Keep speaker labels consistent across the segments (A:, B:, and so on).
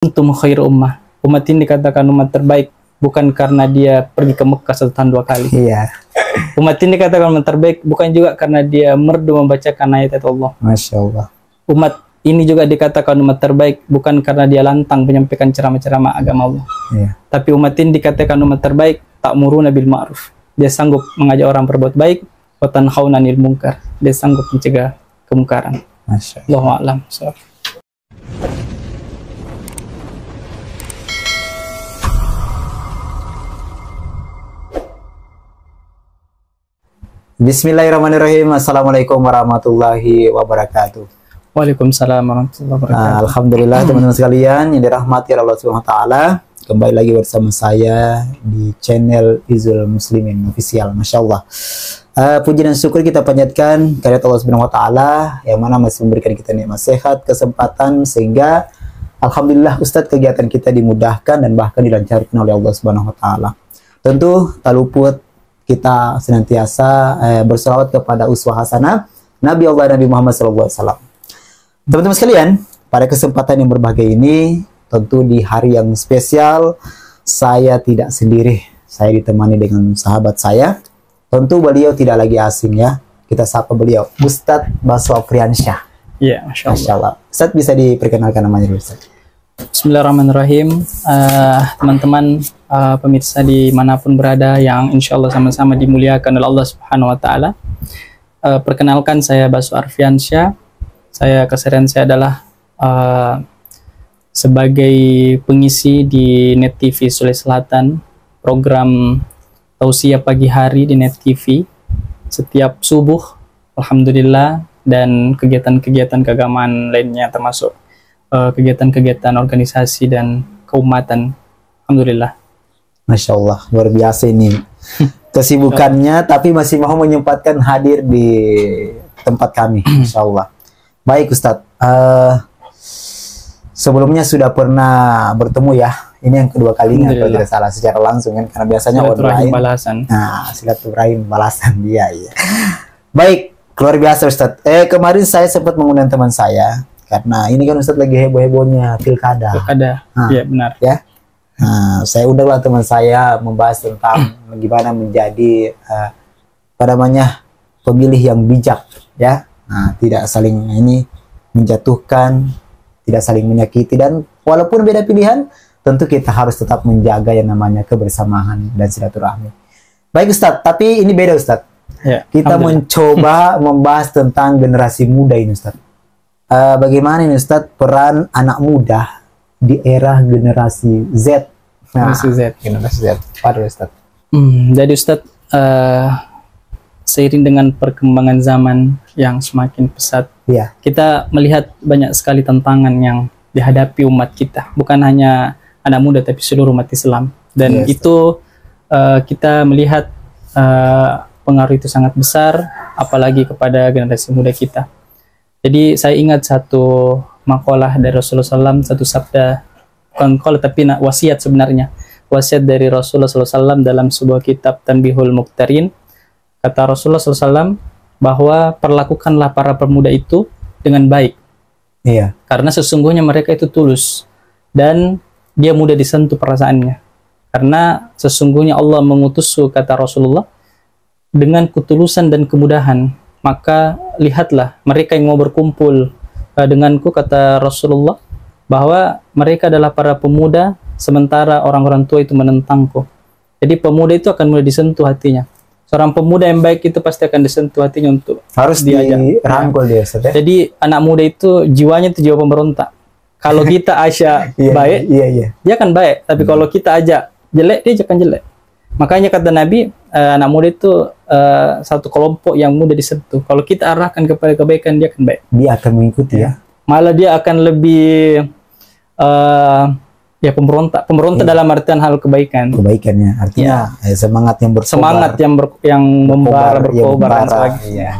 A: Untum khair ummah. Umat ini dikatakan umat terbaik bukan karena dia pergi ke Mekah satu tahun dua kali.
B: Iya.
A: Umat ini dikatakan umat terbaik bukan juga karena dia merdu membacakan ayat Allah.
B: Masya Allah.
A: Umat ini juga dikatakan umat terbaik bukan karena dia lantang menyampaikan ceramah-ceramah agama Allah.
B: Iya.
A: Tapi umat ini dikatakan umat terbaik tak muru nabil ma'ruf. Dia sanggup mengajak orang berbuat baik, wa tanhauna 'anil munkar. Dia sanggup mencegah kemungkaran.
B: Masya Allah.
A: Allahu a'lam.
B: Bismillahirrahmanirrahim. Assalamualaikum warahmatullahi wabarakatuh.
A: Waalaikumsalam warahmatullahi wabarakatuh.
B: Nah, Alhamdulillah teman-teman sekalian yang dirahmati Allah Subhanahu wa taala. Kembali lagi bersama saya di channel Izul Muslimin Official. Masya Allah. Eh, puji dan syukur kita panjatkan karya Allah Subhanahu wa taala yang mana masih memberikan kita nikmat sehat, kesempatan sehingga alhamdulillah Ustadz kegiatan kita dimudahkan dan bahkan dilancarkan oleh Allah Subhanahu wa taala. Tentu tak luput kita senantiasa eh, berselawat kepada uswah hasanah Nabi Allah Nabi Muhammad SAW. Teman-teman sekalian, pada kesempatan yang berbahagia ini, tentu di hari yang spesial, saya tidak sendiri. Saya ditemani dengan sahabat saya. Tentu beliau tidak lagi asing ya. Kita sapa beliau, Ustadz Baso Priansyah.
A: Iya, Masya Allah.
B: Masya Allah. Ustadz bisa diperkenalkan namanya dulu Ustadz.
A: Bismillahirrahmanirrahim. Eh, teman-teman eh, pemirsa di mana pun berada yang insya Allah sama-sama dimuliakan oleh Allah Subhanahu Wa Taala. Eh, perkenalkan saya Basu Arfiansyah. Saya keseharian saya adalah eh, sebagai pengisi di Net TV Sulawesi Selatan program tausiah pagi hari di Net TV setiap subuh Alhamdulillah dan kegiatan-kegiatan keagamaan lainnya termasuk eh, kegiatan-kegiatan organisasi dan keumatan Alhamdulillah
B: Masya Allah, luar biasa ini kesibukannya, tapi masih mau menyempatkan hadir di tempat kami, Masya Allah. Baik Ustadz, Eh, sebelumnya sudah pernah bertemu ya, ini yang kedua kalinya kalau tidak salah secara langsung kan, karena biasanya
A: Silaturahim
B: online.
A: balasan
B: Nah, silaturahim balasan dia, iya. Baik, luar biasa Ustadz. Eh kemarin saya sempat mengundang teman saya, karena ini kan Ustadz lagi heboh-hebohnya pilkada.
A: ada
B: Ah.
A: ya benar
B: ya. Nah, saya undanglah teman saya membahas tentang bagaimana menjadi eh, apa namanya pemilih yang bijak, ya. Nah, tidak saling ini menjatuhkan, tidak saling menyakiti dan walaupun beda pilihan, tentu kita harus tetap menjaga yang namanya kebersamaan dan silaturahmi. Baik Ustadz, tapi ini beda Ustadz.
A: ya
B: Kita mencoba membahas tentang generasi muda ini Ustadz. Eh, bagaimana ini Ustadz peran anak muda di era generasi Z? Nah,
A: Generasi Z.
B: Generasi Z. Waduh Ustadz.
A: Hmm, jadi Ustadz, eh, seiring dengan perkembangan zaman yang semakin pesat,
B: Iya.
A: kita melihat banyak sekali tantangan yang dihadapi umat kita. Bukan hanya anak muda, tapi seluruh umat Islam. Dan
B: Yes,
A: itu eh, kita melihat eh, pengaruh itu sangat besar, apalagi kepada generasi muda kita. Jadi saya ingat satu makalah dari Rasulullah SAW, satu sabda, bukan tapi na- wasiat sebenarnya. Wasiat dari Rasulullah SAW dalam sebuah kitab Tanbihul Muktarin. Kata Rasulullah SAW bahwa perlakukanlah para pemuda itu dengan baik.
B: Iya.
A: Karena sesungguhnya mereka itu tulus. Dan dia mudah disentuh perasaannya. Karena sesungguhnya Allah mengutusku, kata Rasulullah, dengan ketulusan dan kemudahan. Maka lihatlah mereka yang mau berkumpul eh, denganku, kata Rasulullah, bahwa mereka adalah para pemuda, sementara orang-orang tua itu menentangku. Jadi pemuda itu akan mudah disentuh hatinya. Seorang pemuda yang baik itu pasti akan disentuh hatinya untuk
B: Harus
A: Diajak.
B: dirangkul dia ya.
A: jadi anak muda itu jiwanya itu jiwa pemberontak. Kalau kita Aisyah baik,
B: Iya, iya.
A: dia akan baik. Tapi kalau kita ajak jelek, dia akan jelek. Makanya kata Nabi, eh, anak muda itu eh, satu kelompok yang mudah disentuh. Kalau kita arahkan kepada kebaikan, dia akan baik.
B: Dia akan mengikuti ya.
A: Malah dia akan lebih eh, ya pemberontak. Pemberontak dalam artian hal kebaikan.
B: Kebaikannya. Artinya eh, semangat yang berkobar.
A: Semangat yang ber, yang membara,
B: yang
A: berkobar sebagainya.
B: Iya,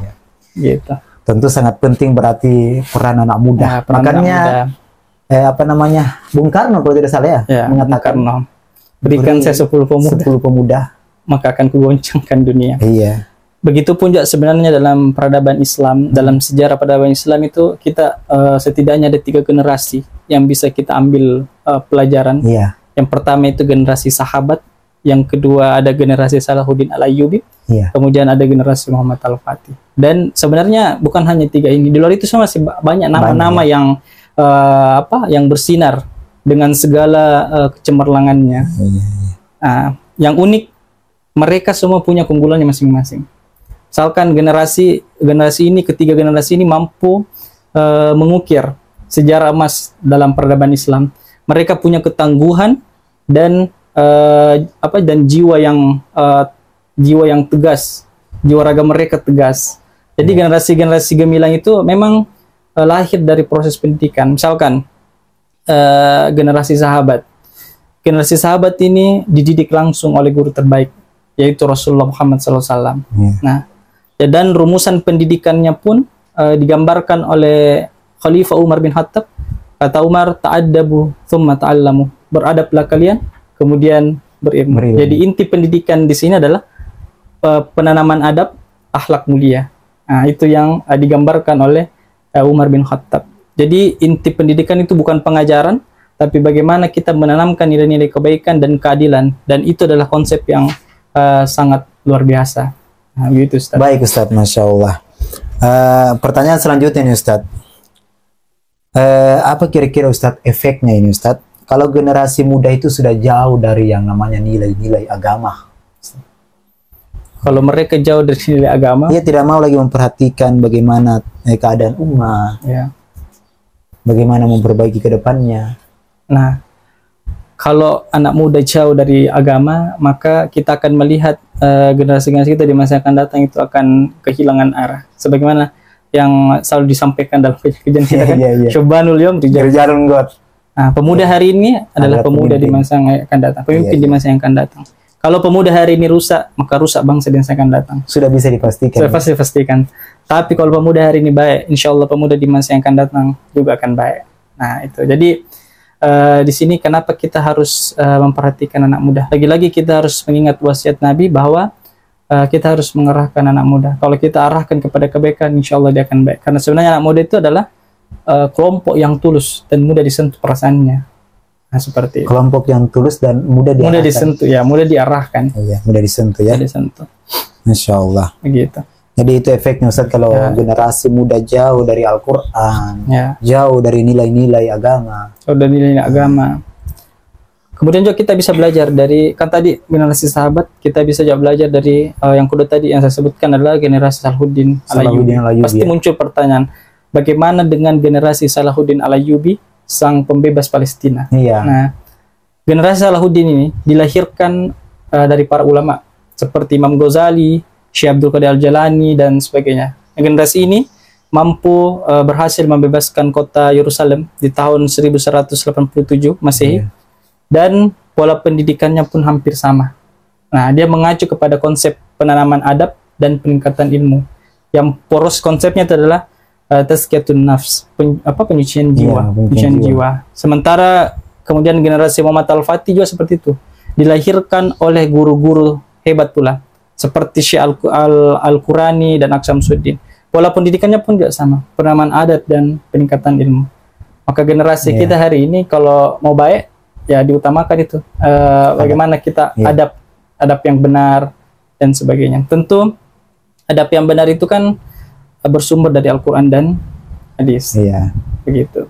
B: iya.
A: Gitu.
B: Tentu sangat penting berarti peran anak muda.
A: Nah, peran anak
B: Makanya
A: muda.
B: eh, apa namanya Bung Karno kalau tidak salah ya,
A: ya,
B: mengatakan
A: karena berikan
B: beri
A: saya 10 pemuda
B: 10 pemuda.
A: maka akan kugoncangkan dunia.
B: Iya.
A: Begitupun juga sebenarnya dalam peradaban Islam, dalam sejarah peradaban Islam itu kita uh, setidaknya ada tiga generasi yang bisa kita ambil uh, pelajaran.
B: Iya.
A: Yang pertama itu generasi sahabat, yang kedua ada generasi Salahuddin Al-Ayyubi,
B: Iya.
A: kemudian ada generasi Muhammad Al-Fatih. Dan sebenarnya bukan hanya tiga ini, di luar itu semua masih ba- banyak nama-nama yang uh, apa yang bersinar dengan segala uh, kecemerlangannya.
B: Iya.
A: Nah, yang unik mereka semua punya keunggulannya masing-masing. Misalkan generasi generasi ini ketiga generasi ini mampu eh, mengukir sejarah emas dalam peradaban Islam. Mereka punya ketangguhan dan eh, apa dan jiwa yang eh, jiwa yang tegas, jiwa raga mereka tegas. Jadi generasi-generasi gemilang itu memang eh, lahir dari proses pendidikan. Misalkan eh, generasi sahabat. Generasi sahabat ini dididik langsung oleh guru terbaik yaitu Rasulullah Muhammad SAW.
B: Iya.
A: Nah, ya, dan rumusan pendidikannya pun eh, digambarkan oleh Khalifah Umar bin Khattab. Kata Umar, ta'addabu thumma ta'allamu. Beradablah kalian, kemudian berilmu.
B: Berilmu.
A: Jadi inti pendidikan di sini adalah eh, penanaman adab, akhlak mulia. Nah, itu yang eh, digambarkan oleh eh, Umar bin Khattab. Jadi inti pendidikan itu bukan pengajaran, tapi bagaimana kita menanamkan nilai-nilai kebaikan dan keadilan. Dan itu adalah konsep yang eh, sangat luar biasa. Nah, begitu Ustaz.
B: Baik Ustadz, Masya Allah. Eh, pertanyaan selanjutnya nih Ustadz. Eh, apa kira-kira Ustadz efeknya ini Ustadz? Kalau generasi muda itu sudah jauh dari yang namanya nilai-nilai agama.
A: Kalau mereka jauh dari nilai agama,
B: Dia tidak mau lagi memperhatikan bagaimana eh, keadaan umat,
A: ya.
B: Bagaimana memperbaiki ke depannya.
A: Nah, kalau anak muda jauh dari agama, maka kita akan melihat eh, generasi-generasi kita di masa yang akan datang itu akan kehilangan arah. Sebagaimana yang selalu disampaikan dalam kajian kita kan,
B: Iya, iya.
A: Syubanul Yom Rijal.
B: Jarun God.
A: Nah, pemuda hari ini adalah
B: Adalah
A: pemuda di
B: pemimpin.
A: masa yang akan datang, pemimpin
B: Iya,
A: di masa yang akan datang. Kalau pemuda hari ini rusak, maka rusak bangsa yang akan datang.
B: Sudah bisa dipastikan.
A: Saya pasti pastikan. Tapi kalau pemuda hari ini baik, insya Allah pemuda di masa yang akan datang juga akan baik. Nah itu. Jadi eh, di sini kenapa kita harus eh, memperhatikan anak muda? Lagi-lagi kita harus mengingat wasiat Nabi bahwa eh, kita harus mengarahkan anak muda. Kalau kita arahkan kepada kebaikan, insya Allah dia akan baik. Karena sebenarnya anak muda itu adalah eh, kelompok yang tulus dan mudah disentuh perasaannya. Nah seperti itu.
B: Kelompok yang tulus dan mudah diarahkan.
A: Mudah disentuh ya, mudah diarahkan.
B: Iya, mudah disentuh ya.
A: Mudah disentuh.
B: Masya Allah.
A: Begitu.
B: Jadi itu efeknya Ustaz kalau
A: Ya.
B: generasi muda jauh dari Al-Quran,
A: Ya.
B: jauh dari nilai-nilai agama.
A: udah nilai agama. Kemudian juga kita bisa belajar dari kan tadi generasi sahabat kita bisa juga belajar dari eh, yang kedua tadi yang saya sebutkan adalah generasi Salahuddin
B: Salahuddin
A: Al-Ayyubi.
B: Al-Ayyubi,
A: Pasti
B: ya.
A: muncul pertanyaan bagaimana dengan generasi Salahuddin Al-Ayyubi sang pembebas Palestina.
B: Iya.
A: Nah, generasi Salahuddin ini dilahirkan eh, dari para ulama seperti Imam Ghazali, Syekh Abdul Qadir Al-Jalani dan sebagainya. Generasi ini mampu eh, berhasil membebaskan kota Yerusalem di tahun 1187 Masehi
B: Iya.
A: dan pola pendidikannya pun hampir sama. Nah, dia mengacu kepada konsep penanaman adab dan peningkatan ilmu. Yang poros konsepnya itu adalah uh, tazkiyatun nafs, pen- apa penyucian
B: Iya,
A: jiwa,
B: penyucian
A: penyucian
B: jiwa.
A: jiwa. Sementara kemudian generasi Muhammad Al-Fatih juga seperti itu. Dilahirkan oleh guru-guru hebat pula seperti Syekh Al- Al- Al-Qurani dan Aksamsuddin. Pola pendidikannya pun juga sama, penanaman adat dan peningkatan ilmu. Maka generasi
B: Iya.
A: kita hari ini kalau mau baik ya diutamakan itu Eh, bagaimana kita
B: Iya.
A: adab adab yang benar dan sebagainya. Tentu adab yang benar itu kan bersumber dari Al-Qur'an dan hadis.
B: Iya.
A: Begitu.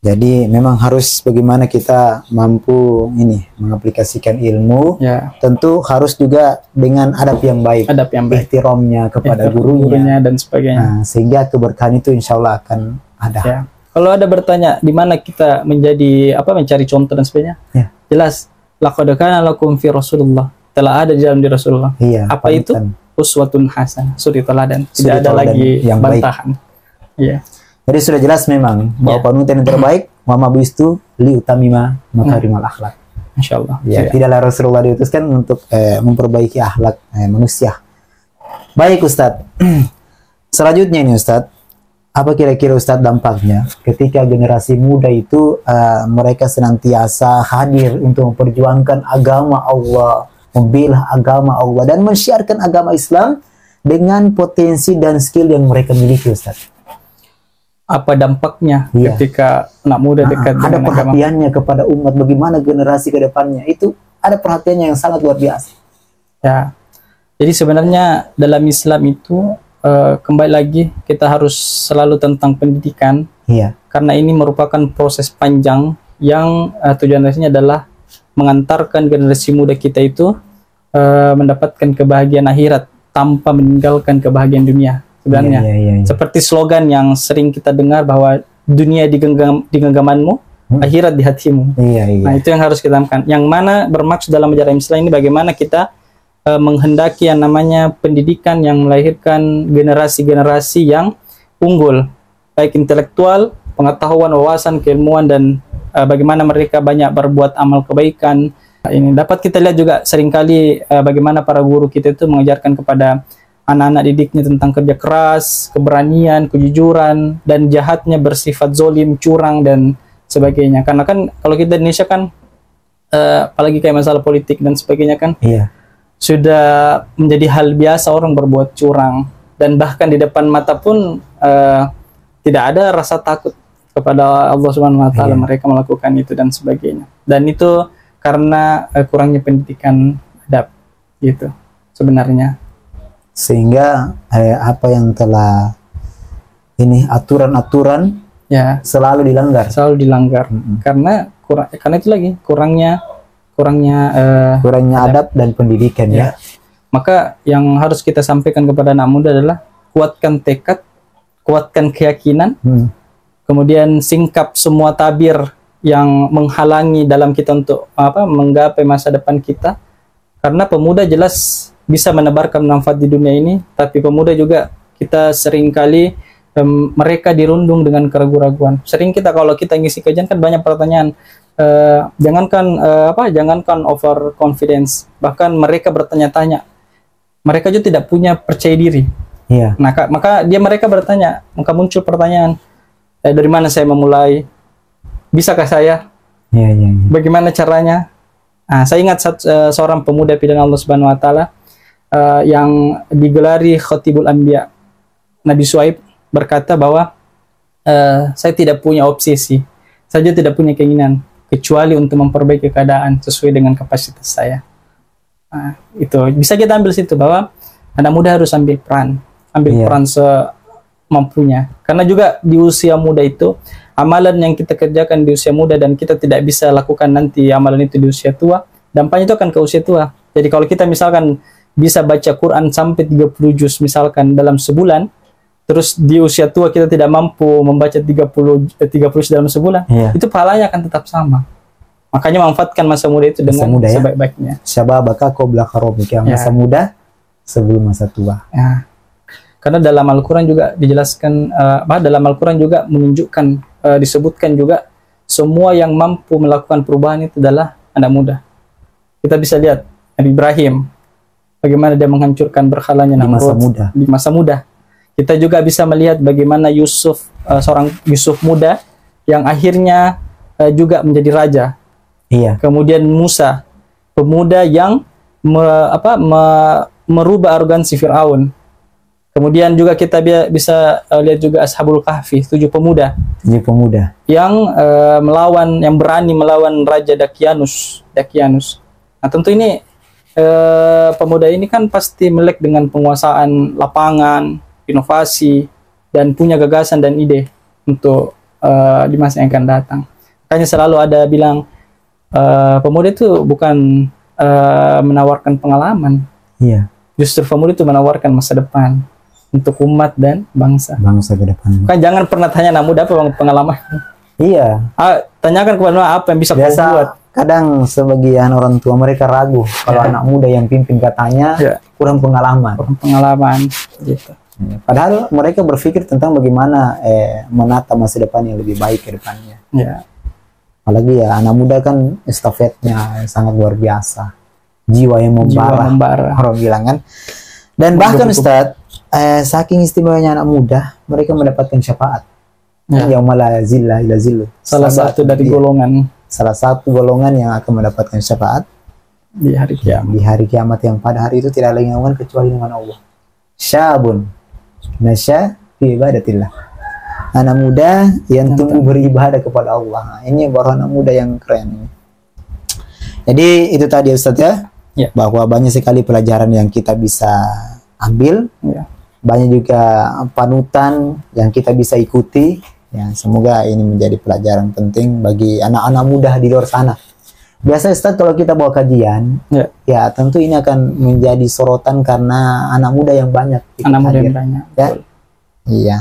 B: Jadi memang harus bagaimana kita mampu ini mengaplikasikan ilmu.
A: Ya,
B: Tentu harus juga dengan adab yang baik,
A: adab yang baik.
B: ihtiramnya kepada
A: Ya,
B: gurunya.
A: dan sebagainya.
B: Nah, sehingga keberkahan itu insya Allah akan ada.
A: Ya. Kalau ada bertanya di mana kita menjadi apa mencari contoh dan sebagainya,
B: Ya.
A: jelas laqad kana lakum fi Rasulullah. Telah ada di dalam di Rasulullah.
B: Iya.
A: Apa itu? Uswatun hasanah, suri teladan. Tidak
B: Suri
A: ada lagi
B: yang baik.
A: bantahan. Iya.
B: Jadi sudah jelas memang bahwa
A: Ya.
B: panutan yang terbaik wa mabistu li utamima makarimal akhlak.
A: Masya Allah.
B: Ya,
A: Iya.
B: tidaklah Rasulullah diutuskan untuk eh, memperbaiki akhlak eh, manusia. Baik Ustadz. Selanjutnya ini Ustadz, apa kira-kira Ustadz dampaknya ketika generasi muda itu eh, mereka senantiasa hadir untuk memperjuangkan agama Allah, membela agama Allah dan mensyiarkan agama Islam dengan potensi dan skill yang mereka miliki Ustaz.
A: Apa dampaknya
B: Iya.
A: ketika anak muda
B: Nah,
A: dekat
B: ada
A: dengan agama?
B: perhatiannya kepada umat bagaimana generasi ke depannya itu ada perhatiannya yang sangat luar biasa.
A: Ya. Jadi sebenarnya dalam Islam itu eh, kembali lagi kita harus selalu tentang pendidikan
B: Iya.
A: karena ini merupakan proses panjang yang eh, tujuan akhirnya adalah mengantarkan generasi muda kita itu eh, mendapatkan kebahagiaan akhirat tanpa meninggalkan kebahagiaan dunia sebenarnya.
B: Iya, iya, iya.
A: Seperti slogan yang sering kita dengar bahwa dunia di, genggam, di genggamanmu,
B: Hmm.
A: akhirat di hatimu.
B: Iya, iya.
A: Nah, itu yang harus kita lakukan. Yang mana bermaksud dalam ajaran Islam ini bagaimana kita eh, menghendaki yang namanya pendidikan yang melahirkan generasi-generasi yang unggul, baik intelektual, pengetahuan, wawasan, keilmuan dan eh, bagaimana mereka banyak berbuat amal kebaikan. Nah, Ini dapat kita lihat juga sering kali eh, bagaimana para guru kita itu mengajarkan kepada anak-anak didiknya tentang kerja keras, keberanian, kejujuran, dan jahatnya bersifat zolim, curang, dan sebagainya. Karena kan kalau kita di Indonesia kan, eh, apalagi kayak masalah politik dan sebagainya kan,
B: Iya.
A: sudah menjadi hal biasa orang berbuat curang. Dan bahkan di depan mata pun eh, tidak ada rasa takut kepada Allah Subhanahu Wa Taala
B: Iya.
A: mereka melakukan itu dan sebagainya. Dan itu karena eh, kurangnya pendidikan adab gitu sebenarnya.
B: Sehingga eh, apa yang telah ini aturan-aturan
A: Ya,
B: selalu dilanggar.
A: selalu dilanggar
B: Mm-mm.
A: karena kurang karena itu lagi kurangnya kurangnya eh,
B: Kurangnya adab dan pendidikan ya.
A: maka yang harus kita sampaikan kepada anak muda adalah kuatkan tekad kuatkan keyakinan
B: Hmm.
A: Kemudian singkap semua tabir yang menghalangi dalam kita untuk apa menggapai masa depan kita. Karena pemuda jelas bisa menebarkan manfaat di dunia ini tapi pemuda juga kita sering kali em, mereka dirundung dengan keraguan-raguan sering kita kalau kita ngisi kajian kan banyak pertanyaan eh, jangankan eh, apa jangankan over confidence bahkan mereka bertanya-tanya. Mereka juga tidak punya percaya diri.
B: Iya.
A: Nah, maka dia mereka bertanya, maka muncul pertanyaan, eh, dari mana saya memulai? Bisakah saya?
B: Iya, iya, iya.
A: Bagaimana caranya? Nah, saya ingat sat- eh, seorang pemuda pilihan Allah Subhanahu wa taala eh, yang digelari Khatibul Anbiya. Nabi Suaib berkata bahwa eh, saya tidak punya obsesi, saya juga tidak punya keinginan kecuali untuk memperbaiki keadaan sesuai dengan kapasitas saya. Nah, itu bisa kita ambil situ bahwa anak muda harus ambil peran, ambil
B: Iya.
A: peran semampunya. Karena juga di usia muda itu amalan yang kita kerjakan di usia muda dan kita tidak bisa lakukan nanti amalan itu di usia tua, dampaknya itu akan ke usia tua. Jadi kalau kita misalkan bisa baca Quran sampai 30 juz misalkan dalam sebulan, terus di usia tua kita tidak mampu membaca 30 eh, 30 juz dalam sebulan,
B: Iya.
A: itu pahalanya akan tetap sama. Makanya manfaatkan masa muda itu
B: Masa
A: dengan
B: muda ya.
A: sebaik-baiknya.
B: Syababaka qabla haromika.
A: Ya.
B: Masa muda sebelum masa tua.
A: Ya. Karena dalam Al-Quran juga dijelaskan, bah, dalam Al-Quran juga menunjukkan, eh, disebutkan juga semua yang mampu melakukan perubahan itu adalah anak muda. Kita bisa lihat Nabi Ibrahim, bagaimana dia menghancurkan berhalanya
B: Di masa
A: Namrud
B: muda.
A: di masa muda. Kita juga bisa melihat bagaimana Yusuf, eh, seorang Yusuf muda yang akhirnya eh, juga menjadi raja
B: Iya.
A: kemudian Musa pemuda yang me- apa me- merubah arogansi Firaun kemudian juga kita bi- bisa eh, lihat juga Ashabul Kahfi tujuh pemuda.
B: Jadi pemuda.
A: yang eh, melawan yang berani melawan Raja Dakianus Dakianus. Nah tentu ini eh, pemuda ini kan pasti melek dengan penguasaan lapangan inovasi dan punya gagasan dan ide untuk eh, di masa yang akan datang. Makanya selalu ada bilang eh, pemuda itu bukan eh, menawarkan pengalaman.
B: Iya.
A: justru pemuda itu menawarkan masa depan untuk umat dan bangsa
B: Bangsa ke depan.
A: kan jangan pernah tanya anak muda apa pengalaman
B: Iya.
A: ah, tanyakan kepada apa yang bisa kau buat
B: Biasa kadang sebagian orang tua mereka ragu kalau
A: Ya.
B: anak muda yang pimpin katanya
A: Ya.
B: kurang pengalaman.
A: Orang pengalaman gitu
B: Ya, Padahal mereka berpikir tentang bagaimana eh, menata masa depan yang lebih baik ke depannya.
A: ya
B: Apalagi ya anak muda kan estafetnya sangat luar biasa. Jiwa yang
A: jiwa
B: membara.
A: membara
B: Orang bilang kan. Dan bahkan Ustaz, eh, saking istimewanya anak muda, mereka mendapatkan syafaat.
A: Ya.
B: Yang malah zillah ila zillu.
A: salah
B: Sahabat
A: satu dari
B: iya.
A: golongan
B: salah satu golongan yang akan mendapatkan syafaat
A: di hari kiamat.
B: di hari kiamat yang pada hari itu tidak lagi naungan kecuali dengan Allah. Syabun nasya fi ibadatillah. Anak muda yang tumbuh beribadah kepada Allah. Nah, Ini baru anak muda yang keren. Jadi itu tadi Ustaz ya,
A: Ya.
B: bahwa banyak sekali pelajaran yang kita bisa ambil,
A: Ya.
B: banyak juga panutan yang kita bisa ikuti. Ya, semoga ini menjadi pelajaran penting bagi anak-anak muda di luar sana. Biasa Ustaz kalau kita bawa kajian,
A: Ya.
B: ya tentu ini akan menjadi sorotan karena anak muda yang banyak
A: Anak muda
B: hadir.
A: yang banyak.
B: Ya.
A: Betul.
B: Iya.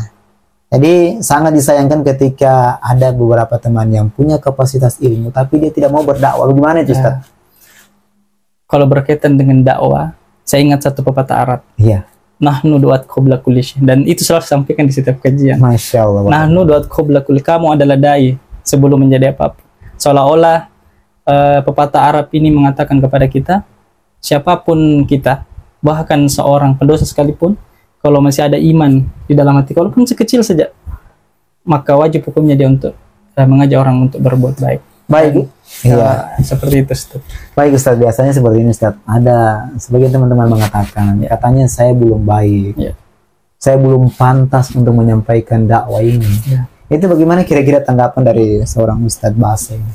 B: Jadi sangat disayangkan ketika ada beberapa teman yang punya kapasitas ilmu tapi dia tidak mau berdakwah. Bagaimana itu
A: Ya.
B: Ustaz?
A: Kalau berkaitan dengan dakwah, saya ingat satu pepatah Arab.
B: Iya.
A: Nahnu duat qabla kulli syai. Dan itu selalu sampaikan di setiap kajian.
B: Masya Allah.
A: Nahnu duat qabla kulli. Kamu adalah dai sebelum menjadi apa-apa. Seolah-olah eh, pepatah Arab ini mengatakan kepada kita, siapa pun kita, bahkan seorang pendosa sekalipun, kalau masih ada iman di dalam hati, walaupun sekecil saja, maka wajib hukumnya dia untuk eh, mengajak orang untuk berbuat baik.
B: Baik. Iya.
A: Ya, seperti itu. Ustaz.
B: Baik Ustaz, biasanya seperti ini Ustaz. Ada sebagian teman-teman mengatakan, katanya saya belum baik.
A: Ya.
B: Saya belum pantas untuk menyampaikan dakwah ini.
A: Ya.
B: Itu bagaimana kira-kira tanggapan dari seorang Ustadz Bahasa ini?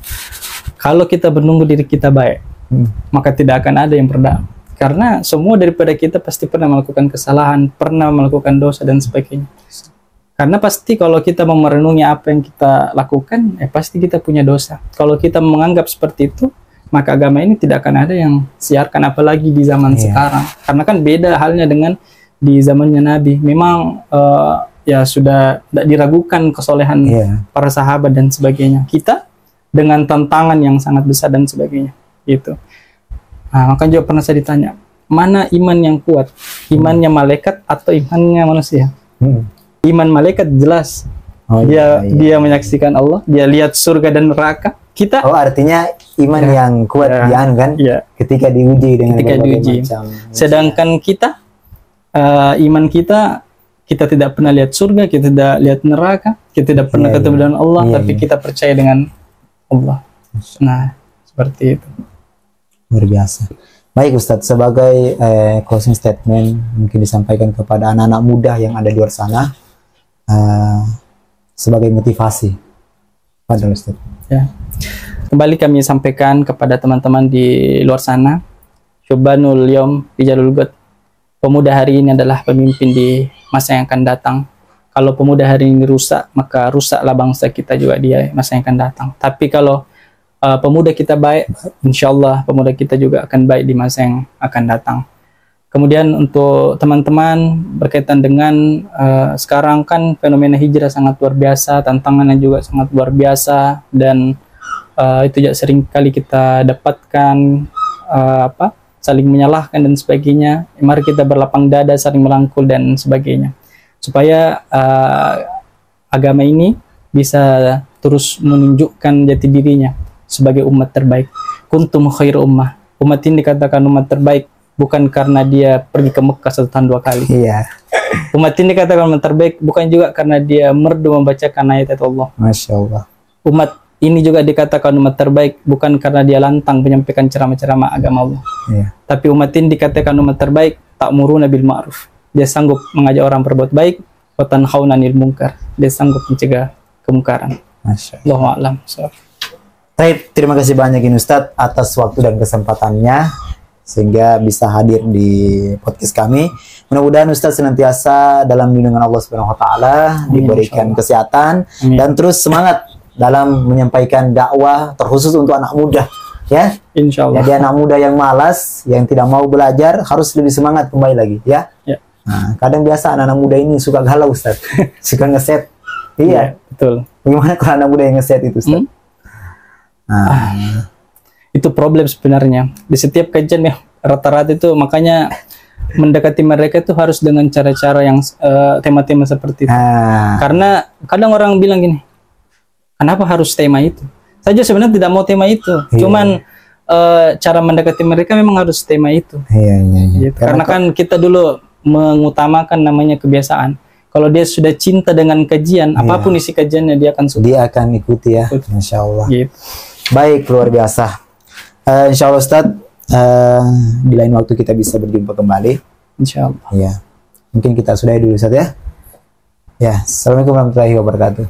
A: Kalau kita menunggu diri kita baik,
B: Hmm.
A: maka tidak akan ada yang berdakwah. Karena semua daripada kita pasti pernah melakukan kesalahan, pernah melakukan dosa dan sebagainya. Karena pasti kalau kita mau merenungi apa yang kita lakukan, eh pasti kita punya dosa. Kalau kita menganggap seperti itu, maka agama ini tidak akan ada yang siarkan apalagi di zaman
B: Iya.
A: sekarang. Karena kan beda halnya dengan di zamannya Nabi. Memang eh, ya sudah tidak diragukan kesolehan
B: Iya.
A: para sahabat dan sebagainya. Kita dengan tantangan yang sangat besar dan sebagainya. Gitu. Nah, makanya juga pernah saya ditanya, mana iman yang kuat? Imannya malaikat atau imannya manusia?
B: Hmm.
A: Iman malaikat jelas.
B: Oh,
A: dia
B: iya, iya.
A: dia menyaksikan Allah, dia lihat surga dan neraka. Kita
B: Oh artinya iman
A: Ya.
B: yang kuat
A: Ya.
B: dian kan?
A: ya,
B: Ketika diuji dengan
A: Ketika diuji.
B: macam.
A: sedangkan kita eh, iman kita kita tidak pernah lihat surga, kita tidak lihat neraka, kita tidak pernah
B: Iya,
A: ketemu
B: iya.
A: dengan Allah,
B: Iya,
A: tapi
B: iya.
A: kita percaya dengan Allah. Nah, seperti itu.
B: luar biasa. Baik Ustadz, sebagai eh, closing statement mungkin disampaikan kepada anak-anak muda yang ada di luar sana eh, sebagai motivasi. Pada Ustadz.
A: Ya. Kembali kami sampaikan kepada teman-teman di luar sana. Syubanul Yom Bijalul God. Pemuda hari ini adalah pemimpin di masa yang akan datang. Kalau pemuda hari ini rusak, maka rusaklah bangsa kita juga dia masa yang akan datang. Tapi kalau uh, pemuda kita baik, insya Allah pemuda kita juga akan baik di masa yang akan datang. Kemudian untuk teman-teman berkaitan dengan uh, sekarang kan fenomena hijrah sangat luar biasa, tantangannya juga sangat luar biasa dan uh, itu juga sering kali kita dapatkan uh, apa saling menyalahkan dan sebagainya. Mari kita berlapang dada, saling merangkul dan sebagainya supaya uh, agama ini bisa terus menunjukkan jati dirinya sebagai umat terbaik. Kuntum khair ummah. Umat ini dikatakan umat terbaik bukan karena dia pergi ke Mekah satu tahun dua kali.
B: Iya,
A: Umat ini dikatakan umat terbaik bukan juga karena dia merdu membacakan ayat Allah.
B: masya Allah.
A: Umat ini juga dikatakan umat terbaik bukan karena dia lantang menyampaikan ceramah-ceramah agama Allah.
B: Iya,
A: Tapi umat ini dikatakan umat terbaik tak muruna bil ma'ruf. Dia sanggup mengajak orang berbuat baik, wa tanhauna 'anil munkar. Dia sanggup mencegah kemungkaran.
B: masya Allah.
A: Allahu a'lam. So,
B: Baik, terima kasih banyak ini Ustadz atas waktu dan kesempatannya sehingga bisa hadir di podcast kami. Mudah-mudahan Ustadz senantiasa dalam lindungan Allah Subhanahu wa taala diberikan kesehatan
A: Amin.
B: dan terus semangat dalam menyampaikan dakwah terkhusus untuk anak muda ya.
A: insya Allah.
B: Jadi anak muda yang malas, yang tidak mau belajar harus lebih semangat kembali lagi ya.
A: Ya.
B: Nah, kadang biasa anak-anak muda ini suka galau Ustadz. suka ngeset. Iya.
A: betul.
B: Bagaimana kalau anak muda yang ngeset itu Ustadz?
A: Hmm?
B: Nah,
A: Itu problem sebenarnya. Di setiap kajian ya rata-rata itu makanya mendekati mereka itu harus dengan cara-cara yang eh, tema-tema seperti itu.
B: nah,
A: Karena kadang orang bilang gini, kenapa harus tema itu? Saya juga sebenarnya tidak mau tema itu.
B: Iya.
A: Cuman eh, cara mendekati mereka memang harus tema itu.
B: iya iya iya.
A: Gitu. Karena kan kita dulu mengutamakan namanya kebiasaan. Kalau dia sudah cinta dengan kajian, apa pun isi kajiannya dia akan suka.
B: dia akan ikuti ya, insya Allah.
A: Gitu.
B: Baik, luar biasa. Eh, insya Allah Ustadz, eh, di lain waktu kita bisa berjumpa kembali.
A: Insya Allah.
B: Ya, mungkin kita sudahi dulu Ustaz ya. Ya, assalamualaikum warahmatullahi wabarakatuh.